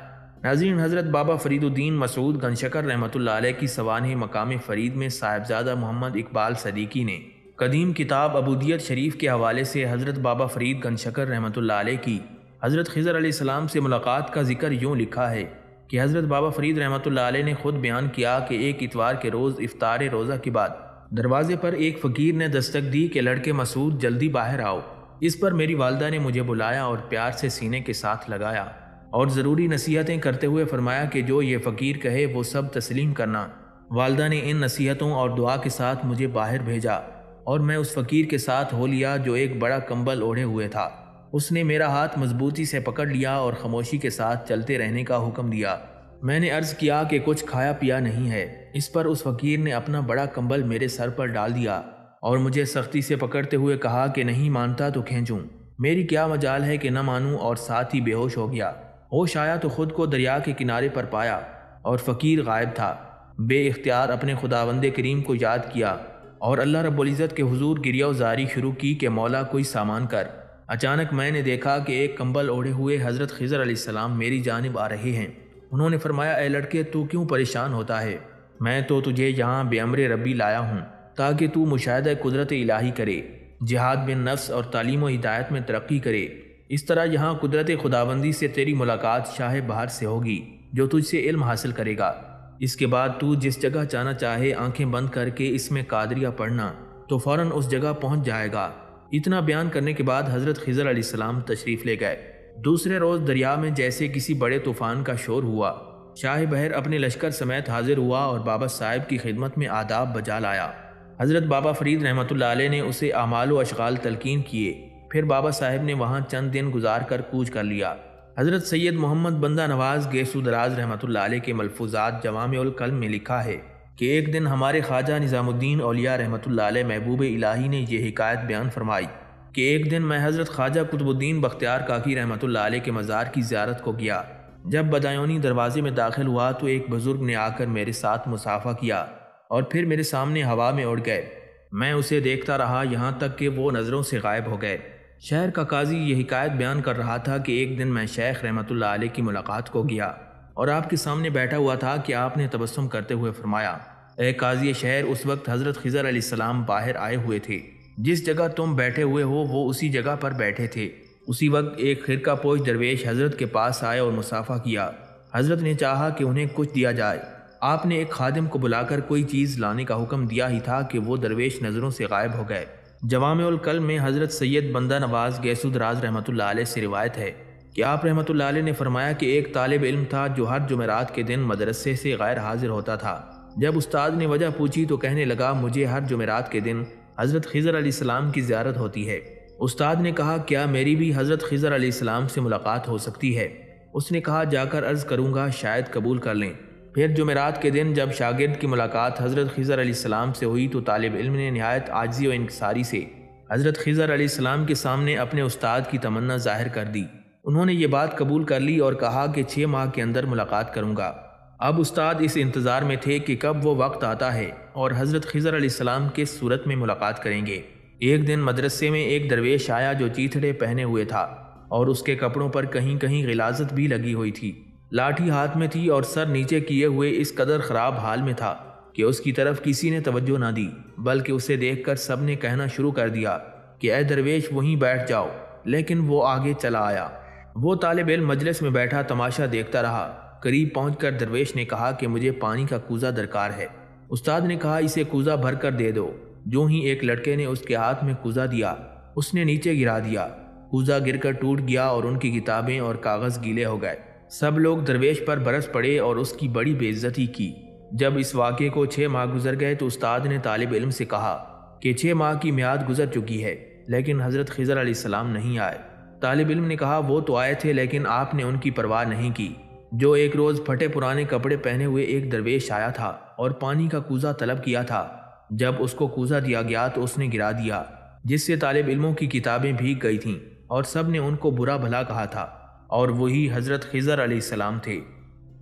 ناظرین، حضرت بابا فرید الدین مسعود گنشکر رحمۃ اللہ علیہ کی سوانح مقام فرید میں صاحبزادہ محمد اقبال صدیقی نے قدیم کتاب ابودیت شریف کے حوالے سے حضرت بابا فرید گنشکر رحمۃ اللہ علیہ کی حضرت خضر علیہ السلام سے ملاقات کا ذکر یوں لکھا ہے کہ حضرت بابا فرید رحمۃ اللہ علیہ نے خود بیان کیا کہ ایک اتوار کے روز افطار روزہ کے بعد دروازے پر ایک فقیر نے دستک دی کہ لڑکے مسعود جلدی باہر آؤ۔ اس پر میری والدہ نے مجھے بلایا اور پیار سے سینے کے ساتھ لگایا اور ضروری نصیحتیں کرتے ہوئے فرمایا کہ جو یہ فقیر کہے وہ سب تسلیم کرنا۔ والدہ نے ان نصیحتوں اور دعا کے ساتھ مجھے باہر بھیجا اور میں اس فقیر کے ساتھ ہو لیا جو ایک بڑا کمبل اوڑھے ہوئے تھا۔ اس نے میرا ہاتھ مضبوطی سے پکڑ لیا اور خاموشی کے ساتھ چلتے رہنے کا حکم دیا۔ میں نے عرض کیا کہ کچھ کھایا پیا نہیں ہے۔ اس پر اس فقیر نے اپنا بڑا کمبل میرے سر پر ڈال دیا اور مجھے سختی سے پکڑتے ہوئے کہا کہ نہیں مانتا تو کھینچوں۔ میری کیا مجال ہے کہ نہ مانوں اور ساتھ ہی بے ہوش ہو گیا۔ ہوش آیا تو خود کو دریا کے کنارے پر پایا اور فقیر غائب تھا۔ بے اختیار اپنے خداوند کریم کو یاد کیا اور اللہ رب العزت کے حضور گریا زاری شروع کی کہ مولا کوئی سامان کر۔ اچانک میں نے دیکھا کہ ایک کمبل اوڑھے ہوئے حضرت خضر علیہ السلام میری جانب آ رہے ہیں۔ انہوں نے فرمایا، اے لڑکے، تو کیوں پریشان ہوتا ہے؟ میں تو تجھے یہاں بے امر ربی لایا ہوں تاکہ تو مشاہدہ قدرت الہی کرے، جہاد بن نفس اور تعلیم و ہدایت میں ترقی کرے۔ اس طرح یہاں قدرت خداوندی سے تیری ملاقات شاہ بہار سے ہوگی، جو تجھ سے علم حاصل کرے گا۔ اس کے بعد تو جس جگہ جانا چاہے آنکھیں بند کر کے اس میں قادریہ پڑھنا، تو فوراً اس جگہ پہنچ جائے گا۔ اتنا بیان کرنے کے بعد حضرت خضر علیہ السلام تشریف لے گئے۔ دوسرے روز دریا میں جیسے کسی بڑے طوفان کا شور ہوا۔ شاہ بہر اپنے لشکر سمیت حاضر ہوا اور بابا صاحب کی خدمت میں آداب بجا لایا۔ حضرت بابا فرید رحمۃ اللہ علیہ نے اسے اعمال و اشغال تلقین کیے۔ پھر بابا صاحب نے وہاں چند دن گزار کر کوچ کر لیا۔ حضرت سید محمد بندہ نواز گیسو دراز رحمۃ اللہ علیہ کے ملفوظات جوام القلم میں لکھا ہے کہ ایک دن ہمارے خواجہ نظام الدین اولیاء رحمۃ اللہ علیہ محبوب الہی نے یہ حکایت بیان فرمائی کہ ایک دن میں حضرت خواجہ قطب الدین بختیار کاکی رحمۃ اللہ علیہ کے مزار کی زیارت کو گیا۔ جب بدایونی دروازے میں داخل ہوا تو ایک بزرگ نے آ کر میرے ساتھ مسافہ کیا اور پھر میرے سامنے ہوا میں اڑ گئے۔ میں اسے دیکھتا رہا یہاں تک کہ وہ نظروں سے غائب ہو گئے۔ شہر کا قاضی یہ حکایت بیان کر رہا تھا کہ ایک دن میں شیخ رحمۃ اللہ علیہ کی ملاقات کو گیا اور آپ کے سامنے بیٹھا ہوا تھا کہ آپ نے تبسم کرتے ہوئے فرمایا، اے قاضی شہر، اس وقت حضرت خضر علیہ السلام باہر آئے ہوئے تھے۔ جس جگہ تم بیٹھے ہوئے ہو، وہ اسی جگہ پر بیٹھے تھے۔ اسی وقت ایک خرقہ پوش درویش حضرت کے پاس آئے اور مسافہ کیا۔ حضرت نے چاہا کہ انہیں کچھ دیا جائے۔ آپ نے ایک خادم کو بلا کر کوئی چیز لانے کا حکم دیا ہی تھا کہ وہ درویش نظروں سے غائب ہو گئے۔ جوام القلم میں حضرت سید بندہ نواز گیسود راز رحمۃ اللہ علیہ سے روایت ہے کہ آپ رحمۃ اللہ علیہ نے فرمایا کہ ایک طالب علم تھا جو ہر جمعرات کے دن مدرسے سے غیر حاضر ہوتا تھا۔ جب استاد نے وجہ پوچھی تو کہنے لگا، مجھے ہر جمعرات کے دن حضرت خضر علیہ السلام کی زیارت ہوتی ہے۔ استاد نے کہا، کیا میری بھی حضرت خضر علیہ السلام سے ملاقات ہو سکتی ہے؟ اس نے کہا، جا کر عرض کروں گا، شاید قبول کر لیں۔ پھر جمعرات کے دن جب شاگرد کی ملاقات حضرت خضر علیہ السلام سے ہوئی تو طالب علم نے نہایت عاجزی و انکساری سے حضرت خضر علیہ السلام کے سامنے اپنے استاد کی تمنا ظاہر کر دی۔ انہوں نے یہ بات قبول کر لی اور کہا کہ چھ ماہ کے اندر ملاقات کروں گا۔ اب استاد اس انتظار میں تھے کہ کب وہ وقت آتا ہے اور حضرت خضر علیہ السلام کے صورت میں ملاقات کریں گے۔ ایک دن مدرسے میں ایک درویش آیا جو چیتھڑے پہنے ہوئے تھا اور اس کے کپڑوں پر کہیں کہیں غلازت بھی لگی ہوئی تھی۔ لاٹھی ہاتھ میں تھی اور سر نیچے کیے ہوئے اس قدر خراب حال میں تھا کہ اس کی طرف کسی نے توجہ نہ دی، بلکہ اسے دیکھ کر سب نے کہنا شروع کر دیا کہ اے درویش، وہیں بیٹھ جاؤ۔ لیکن وہ آگے چلا آیا۔ وہ طالب علم مجلس میں بیٹھا تماشا دیکھتا رہا۔ قریب پہنچ کر درویش نے کہا کہ مجھے پانی کا کوزہ درکار ہے۔ استاد نے کہا، اسے کوزہ بھر کر دے دو۔ جو ہی ایک لڑکے نے اس کے ہاتھ میں کوزہ دیا، اس نے نیچے گرا دیا۔ کوزہ گر کر ٹوٹ گیا اور ان کی کتابیں اور کاغذ گیلے ہو گئے۔ سب لوگ درویش پر برس پڑے اور اس کی بڑی بے عزتی کی۔ جب اس واقعے کو چھ ماہ گزر گئے تو استاد نے طالب علم سے کہا کہ چھ ماہ کی میعاد گزر چکی ہے، لیکن حضرت خضر علیہ السلام نہیں آئے۔ طالب علم نے کہا، وہ تو آئے تھے، لیکن آپ نے ان کی پرواہ نہیں کی۔ جو ایک روز پھٹے پرانے کپڑے پہنے ہوئے ایک درویش آیا تھا اور پانی کا کوزہ طلب کیا تھا۔ جب اس کو کوزہ دیا گیا تو اس نے گرا دیا، جس سے طالب علموں کی کتابیں بھیگ گئی تھیں اور سب نے ان کو برا بھلا کہا تھا۔ اور وہی حضرت خضر علیہ السلام تھے۔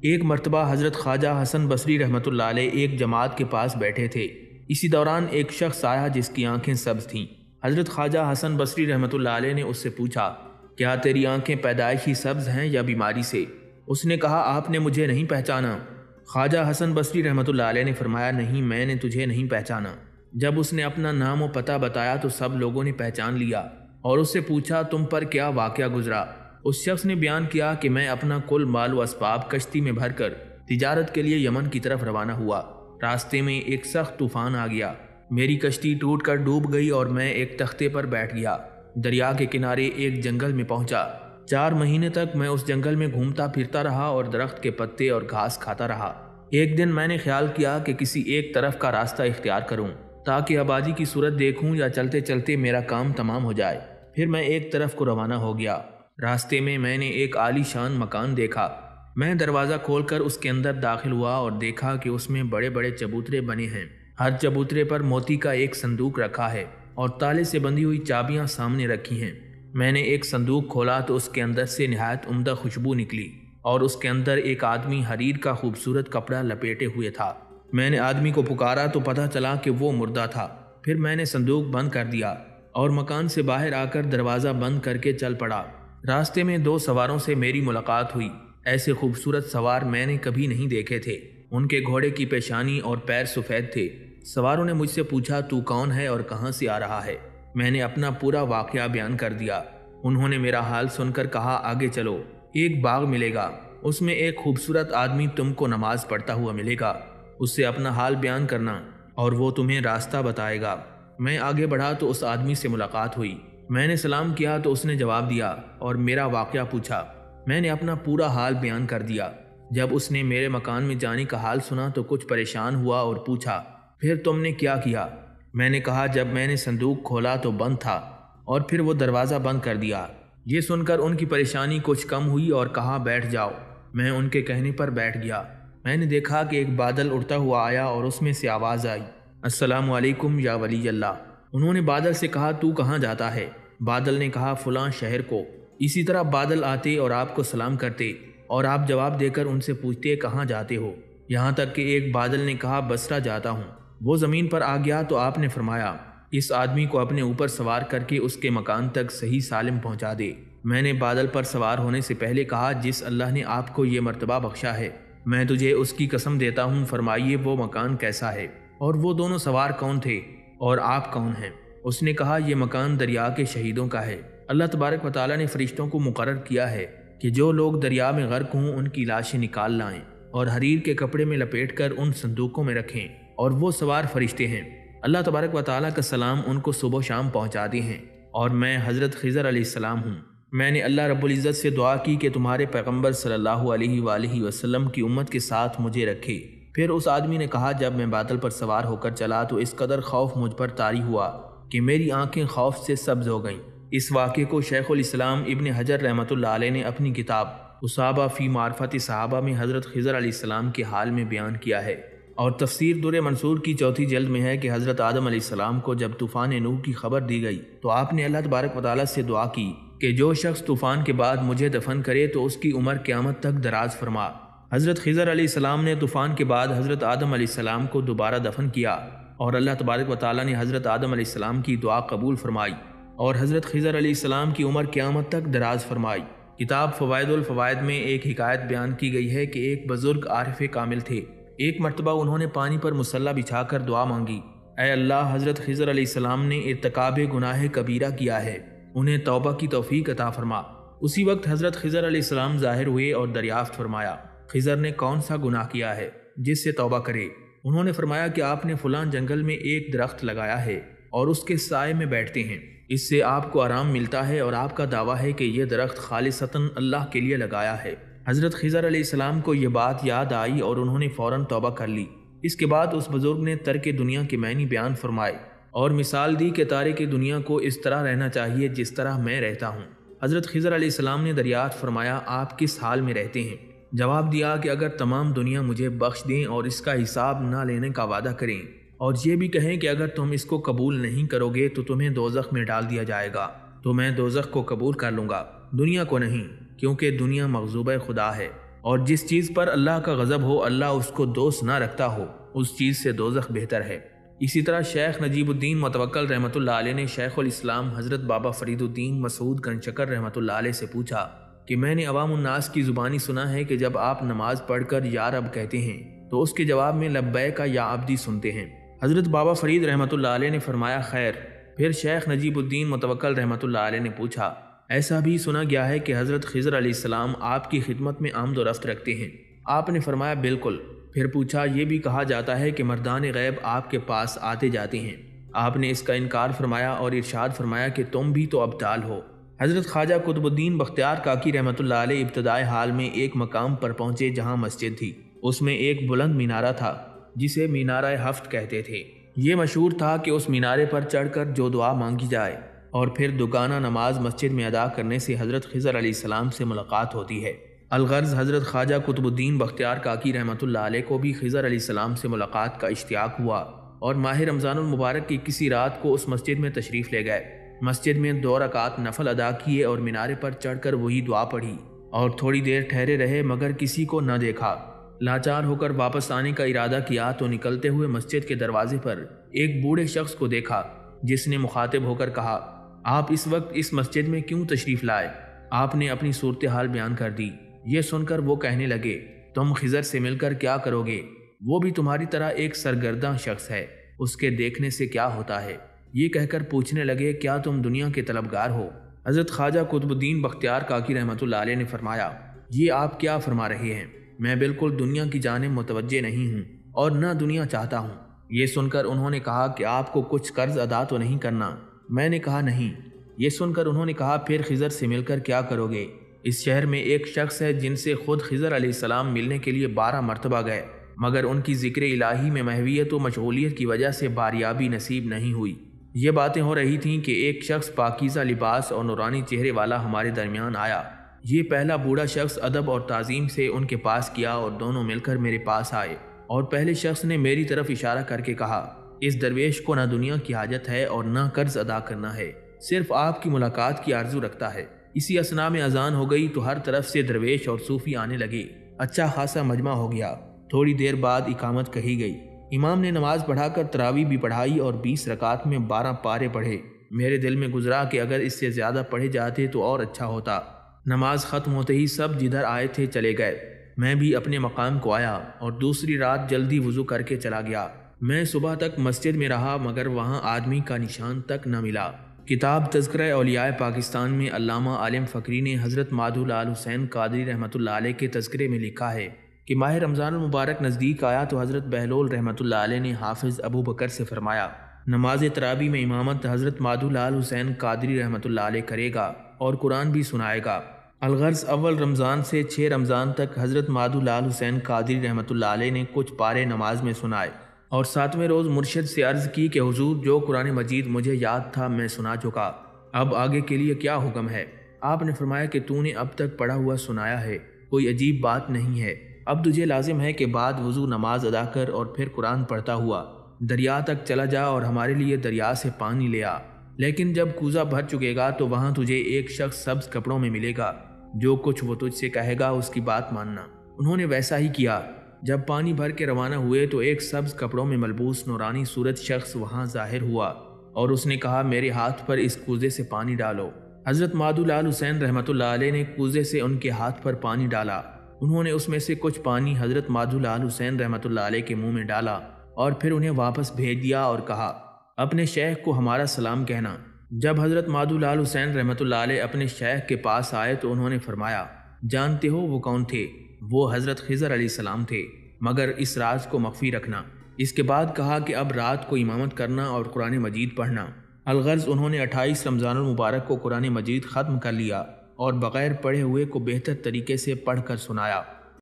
ایک مرتبہ حضرت خواجہ حسن بصری رحمۃ اللہ علیہ ایک جماعت کے پاس بیٹھے تھے۔ اسی دوران ایک شخص آیا جس کی آنکھیں سبز تھیں۔ حضرت خواجہ حسن بصری رحمۃ اللہ علیہ نے اس سے پوچھا، کیا تیری آنکھیں پیدائشی سبز ہیں یا بیماری سے؟ اس نے کہا، آپ نے مجھے نہیں پہچانا۔ خواجہ حسن بصری رحمۃ اللہ علیہ نے فرمایا، نہیں، میں نے تجھے نہیں پہچانا۔ جب اس نے اپنا نام و پتہ بتایا تو سب لوگوں نے پہچان لیا اور اس سے پوچھا، تم پر کیا واقعہ گزرا؟ اس شخص نے بیان کیا کہ میں اپنا کل مال و اسباب کشتی میں بھر کر تجارت کے لیے یمن کی طرف روانہ ہوا۔ راستے میں ایک سخت طوفان آ گیا۔ میری کشتی ٹوٹ کر ڈوب گئی اور میں ایک تختے پر بیٹھ گیا۔ دریا کے کنارے ایک جنگل میں پہنچا۔ چار مہینے تک میں اس جنگل میں گھومتا پھرتا رہا اور درخت کے پتے اور گھاس کھاتا رہا۔ ایک دن میں نے خیال کیا کہ کسی ایک طرف کا راستہ اختیار کروں، تاکہ آبادی کی صورت دیکھوں یا چلتے چلتے میرا کام تمام ہو جائے۔ پھر میں ایک طرف کو روانہ ہو گیا۔ راستے میں میں نے ایک عالی شان مکان دیکھا۔ میں دروازہ کھول کر اس کے اندر داخل ہوا اور دیکھا کہ اس میں بڑے بڑے چبوترے بنے ہیں۔ ہر چبوترے پر موتی کا ایک صندوق رکھا ہے اور تالے سے بندھی ہوئی چابیاں سامنے رکھی ہیں۔ میں نے ایک صندوق کھولا تو اس کے اندر سے نہایت عمدہ خوشبو نکلی اور اس کے اندر ایک آدمی حریر کا خوبصورت کپڑا لپیٹے ہوئے تھا۔ میں نے آدمی کو پکارا تو پتہ چلا کہ وہ مردہ تھا۔ پھر میں نے صندوق بند کر دیا اور مکان سے باہر آ کر دروازہ بند کر کے چل پڑا۔ راستے میں دو سواروں سے میری ملاقات ہوئی۔ ایسے خوبصورت سوار میں نے کبھی نہیں دیکھے تھے۔ ان کے گھوڑے کی پیشانی اور پیر سفید تھے۔ سواروں نے مجھ سے پوچھا، تو کون ہے اور کہاں سے آ رہا ہے؟ میں نے اپنا پورا واقعہ بیان کر دیا۔ انہوں نے میرا حال سن کر کہا، آگے چلو، ایک باغ ملے گا۔ اس میں ایک خوبصورت آدمی تم کو نماز پڑھتا ہوا ملے گا۔ اس سے اپنا حال بیان کرنا اور وہ تمہیں راستہ بتائے گا۔ میں آگے بڑھا تو اس آدمی سے ملاقات ہوئی۔ میں نے سلام کیا تو اس نے جواب دیا اور میرا واقعہ پوچھا۔ میں نے اپنا پورا حال بیان کر دیا۔ جب اس نے میرے مکان میں جانے کا حال سنا تو کچھ پریشان ہوا اور پوچھا، پھر تم نے کیا کیا؟ میں نے کہا، جب میں نے صندوق کھولا تو بند تھا اور پھر وہ دروازہ بند کر دیا۔ یہ سن کر ان کی پریشانی کچھ کم ہوئی اور کہا، بیٹھ جاؤ۔ میں ان کے کہنے پر بیٹھ گیا۔ میں نے دیکھا کہ ایک بادل اڑتا ہوا آیا اور اس میں سے آواز آئی۔ السلام علیکم یا ولی اللہ۔ انہوں نے بادل سے کہا، تو کہاں جاتا ہے؟ بادل نے کہا، فلاں شہر کو۔ اسی طرح بادل آتے اور آپ کو سلام کرتے اور آپ جواب دے کر ان سے پوچھتے، کہاں جاتے ہو؟ یہاں تک کہ ایک بادل نے کہا، بسرا جاتا ہوں۔ وہ زمین پر آ گیا تو آپ نے فرمایا، اس آدمی کو اپنے اوپر سوار کر کے اس کے مکان تک صحیح سالم پہنچا دے۔ میں نے بادل پر سوار ہونے سے پہلے کہا، جس اللہ نے آپ کو یہ مرتبہ بخشا ہے، میں تجھے اس کی قسم دیتا ہوں، فرمائیے وہ مکان کیسا ہے؟ اور وہ دونوں سوار کون تھے؟ اور آپ کون ہیں؟ اس نے کہا، یہ مکان دریا کے شہیدوں کا ہے۔ اللہ تبارک و تعالیٰ نے فرشتوں کو مقرر کیا ہے کہ جو لوگ دریا میں غرق ہوں، ان کی لاشیں نکال لائیں اور حریر کے کپڑے میں لپیٹ کر ان صندوقوں میں رکھیں۔ اور وہ سوار فرشتے ہیں۔ اللہ تبارک و تعالیٰ کا سلام ان کو صبح و شام پہنچاتے ہیں۔ اور میں حضرت خضر علیہ السلام ہوں۔ میں نے اللہ رب العزت سے دعا کی کہ تمہارے پیغمبر صلی اللہ علیہ وآلہ وسلم کی امت کے ساتھ مجھے رکھے۔ پھر اس آدمی نے کہا، جب میں بادل پر سوار ہو کر چلا تو اس قدر خوف مجھ پر طاری ہوا کہ میری آنکھیں خوف سے سبز ہو گئیں۔ اس واقعے کو شیخ الاسلام ابن حجر رحمۃ اللہ علیہ نے اپنی کتاب اسابہ فی معرفت صحابہ میں حضرت خضر علیہ السلام کے حال میں بیان کیا ہے۔ اور تفسیر در منصور کی چوتھی جلد میں ہے کہ حضرت آدم علیہ السلام کو جب طوفان نوح کی خبر دی گئی تو آپ نے اللہ تبارک مطالعہ سے دعا کی کہ جو شخص طوفان کے بعد مجھے دفن کرے تو اس کی عمر قیامت تک دراز فرما۔ حضرت خضر علیہ السلام نے طوفان کے بعد حضرت آدم علیہ السلام کو دوبارہ دفن کیا اور اللہ تبارک و تعالیٰ نے حضرت آدم علیہ السلام کی دعا قبول فرمائی اور حضرت خضر علیہ السلام کی عمر قیامت تک دراز فرمائی۔ کتاب فوائد الفوائد میں ایک حکایت بیان کی گئی ہے کہ ایک بزرگ عارف کامل تھے۔ ایک مرتبہ انہوں نے پانی پر مسلح بچھا کر دعا مانگی۔ اے اللہ، حضرت خضر علیہ السلام نے ارتکاب گناہ کبیرہ کیا ہے۔ انہیں توبہ کی توفیق عطا فرما۔ اسی وقت حضرت خضر علیہ السلام ظاہر ہوئے اور دریافت فرمایا، خضر نے کون سا گناہ کیا ہے جس سے توبہ کرے؟ انہوں نے فرمایا کہ آپ نے فلان جنگل میں ایک درخت لگایا ہے اور اس کے سائے میں بیٹھتے ہیں۔ اس سے آپ کو آرام ملتا ہے اور آپ کا دعویٰ ہے کہ یہ درخت خالصتاً اللہ کے لیے لگایا ہے۔ حضرت خضر علیہ السلام کو یہ بات یاد آئی اور انہوں نے فوراً توبہ کر لی۔ اس کے بعد اس بزرگ نے ترک دنیا کے معنی بیان فرمائے اور مثال دی کہ تارے کی دنیا کو اس طرح رہنا چاہیے جس طرح میں رہتا ہوں۔ حضرت خضر علیہ السلام نے دریات فرمایا، آپ کس حال میں رہتے ہیں؟ جواب دیا کہ اگر تمام دنیا مجھے بخش دیں اور اس کا حساب نہ لینے کا وعدہ کریں اور یہ بھی کہیں کہ اگر تم اس کو قبول نہیں کرو گے تو تمہیں دوزخ میں ڈال دیا جائے گا، تو میں دوزخ کو قبول کر لوں گا۔ دنیا کو نہیں۔ کیونکہ دنیا مغزوبہ خدا ہے۔ اور جس چیز پر اللہ کا غضب ہو، اللہ اس کو دوست نہ رکھتا ہو۔ اس چیز سے دوزخ بہتر ہے۔ اسی طرح شیخ نجیب الدین متوکل رحمۃ اللہ علیہ نے شیخ الاسلام حضرت بابا فرید الدین مسعود گنچکر رحمۃ اللہ علیہ سے پوچھا کہ میں نے عوام الناس کی زبانی سنا ہے کہ جب آپ نماز پڑھ کر یا رب کہتے ہیں، تو اس کے جواب میں لبے کا یا عبدی سنتے ہیں۔ حضرت بابا فرید رحمۃ اللہ علیہ نے فرمایا، خیر۔ پھر شیخ نجیب الدین متوکل رحمۃ اللہ علیہ نے پوچھا ایسا بھی سنا گیا ہے کہ حضرت خضر علیہ السلام آپ کی خدمت میں آمد و رفت رکھتے ہیں۔ آپ نے فرمایا، بالکل۔ پھر پوچھا، یہ بھی کہا جاتا ہے کہ مردان غیب آپ کے پاس آتے جاتے ہیں۔ آپ نے اس کا انکار فرمایا اور ارشاد فرمایا کہ تم بھی تو ابدال ہو۔ حضرت خواجہ قطب الدین بختیار کاکی رحمۃ اللہ علیہ ابتدائے حال میں ایک مقام پر پہنچے جہاں مسجد تھی۔ اس میں ایک بلند مینارہ تھا، جسے مینارہ ہفت کہتے تھے۔ یہ مشہور تھا کہ اس مینارے پر چڑھ کر جو دعا مانگی جائے۔ اور پھر دکانہ نماز مسجد میں ادا کرنے سے حضرت خضر علیہ السلام سے ملاقات ہوتی ہے۔ الغرض حضرت خواجہ قطب الدین بختیار کاکی رحمۃ اللہ علیہ کو بھی خضر علیہ السلام سے ملاقات کا اشتیاق ہوا اور ماہ رمضان المبارک کی کسی رات کو اس مسجد میں تشریف لے گئے۔ مسجد میں دو رکعت نفل ادا کیے اور مینارے پر چڑھ کر وہی دعا پڑھی اور تھوڑی دیر ٹھہرے رہے مگر کسی کو نہ دیکھا۔ لاچار ہو کر واپس آنے کا ارادہ کیا تو نکلتے ہوئے مسجد کے دروازے پر ایک بوڑھے شخص کو دیکھا جس نے مخاطب ہو کر کہا آپ اس وقت اس مسجد میں کیوں تشریف لائے؟ آپ نے اپنی صورتحال بیان کر دی۔ یہ سن کر وہ کہنے لگے، تم خزر سے مل کر کیا کرو گے؟ وہ بھی تمہاری طرح ایک سرگرداں شخص ہے۔ اس کے دیکھنے سے کیا ہوتا ہے؟ یہ کہہ کر پوچھنے لگے، کیا تم دنیا کے طلبگار ہو؟ حضرت خواجہ قطب الدین بختیار کاکی رحمۃ اللہ علیہ نے فرمایا، یہ آپ کیا فرما رہے ہیں؟ میں بالکل دنیا کی جانب متوجہ نہیں ہوں اور نہ دنیا چاہتا ہوں۔ یہ سن کر انہوں نے کہا کہ آپ کو کچھ قرض ادا تو نہیں کرنا۔ میں نے کہا نہیں۔ یہ سن کر انہوں نے کہا، پھر خضر سے مل کر کیا کرو گے؟ اس شہر میں ایک شخص ہے جن سے خود خضر علیہ السلام ملنے کے لیے بارہ مرتبہ گئے۔ مگر ان کی ذکر الہی میں محویت و مشغولیت کی وجہ سے باریابی نصیب نہیں ہوئی۔ یہ باتیں ہو رہی تھیں کہ ایک شخص پاکیزہ لباس اور نورانی چہرے والا ہمارے درمیان آیا۔ یہ پہلا بوڑھا شخص ادب اور تعظیم سے ان کے پاس کیا اور دونوں مل کر میرے پاس آئے۔ اور پہلے شخص نے میری طرف اشارہ کر کے کہا اس درویش کو نہ دنیا کی حاجت ہے اور نہ قرض ادا کرنا ہے، صرف آپ کی ملاقات کی آرزو رکھتا ہے۔ اسی اسنا میں اذان ہو گئی تو ہر طرف سے درویش اور صوفی آنے لگے۔ اچھا خاصا مجمع ہو گیا۔ تھوڑی دیر بعد اقامت کہی گئی۔ امام نے نماز پڑھا کر تراوی بھی پڑھائی اور بیس رکعت میں بارہ پارے پڑھے۔ میرے دل میں گزرا کہ اگر اس سے زیادہ پڑھے جاتے تو اور اچھا ہوتا۔ نماز ختم ہوتے ہی سب جدھر آئے تھے چلے گئے۔ میں بھی اپنے مقام کو آیا اور دوسری رات جلدی وضو کر کے چلا گیا۔ میں صبح تک مسجد میں رہا، مگر وہاں آدمی کا نشان تک نہ ملا۔ کتاب تذکرہ اولیاء پاکستان میں علامہ عالم فقری نے حضرت مادھو لال حسین قادری رحمۃ اللہ علیہ کے تذکرے میں لکھا ہے کہ ماہ رمضان المبارک نزدیک آیا تو حضرت بہلول رحمۃ اللہ علیہ نے حافظ ابو بکر سے فرمایا، نماز ترابی میں امامت حضرت مادھو لال حسین قادری رحمۃ اللہ علیہ کرے گا اور قرآن بھی سنائے گا۔ الغرض اول رمضان سے چھ رمضان تک حضرت مادھو لال حسین قادری رحمۃ اللہ علیہ نے کچھ پارے نماز میں سنائے۔ اور ساتویں روز مرشد سے عرض کی کہ حضور، جو قرآن مجید مجھے یاد تھا، میں سنا چکا۔ اب آگے کے لیے کیا حکم ہے؟ آپ نے فرمایا کہ تو نے اب تک پڑھا ہوا سنایا ہے، کوئی عجیب بات نہیں ہے۔ اب تجھے لازم ہے کہ بعد وضو نماز ادا کر اور پھر قرآن پڑھتا ہوا۔ دریا تک چلا جا اور ہمارے لیے دریا سے پانی لے آ۔ لیکن جب کوزہ بھر چکے گا تو وہاں تجھے ایک شخص سبز کپڑوں میں ملے گا۔ جو کچھ وہ تجھ سے کہے گا، اس کی بات ماننا۔ انہوں نے ویسا ہی کیا۔ جب پانی بھر کے روانہ ہوئے تو ایک سبز کپڑوں میں ملبوس نورانی صورت شخص وہاں ظاہر ہوا اور اس نے کہا، میرے ہاتھ پر اس کوزے سے پانی ڈالو. حضرت مادو لال حسین رحمۃ اللہ علیہ نے کوزے سے ان کے ہاتھ پر پانی ڈالا۔ انہوں نے اس میں سے کچھ پانی حضرت مادو لال حسین رحمۃ اللہ علیہ کے منہ میں ڈالا اور پھر انہیں واپس بھیج دیا اور کہا، اپنے شیخ کو ہمارا سلام کہنا۔ جب حضرت مادو لال حسین رحمۃ اللہ علیہ اپنے شیخ کے پاس آئے تو انہوں نے فرمایا، جانتے ہو وہ کون تھے؟ وہ حضرت خضر علیہ السلام تھے، مگر اس راز کو مخفی رکھنا۔ اس کے بعد کہا کہ اب رات کو امامت کرنا اور قرآن مجید پڑھنا۔ الغرض انہوں نے اٹھائیس رمضان المبارک کو قرآن مجید ختم کر لیا اور بغیر پڑھے ہوئے کو بہتر طریقے سے پڑھ کر سنایا۔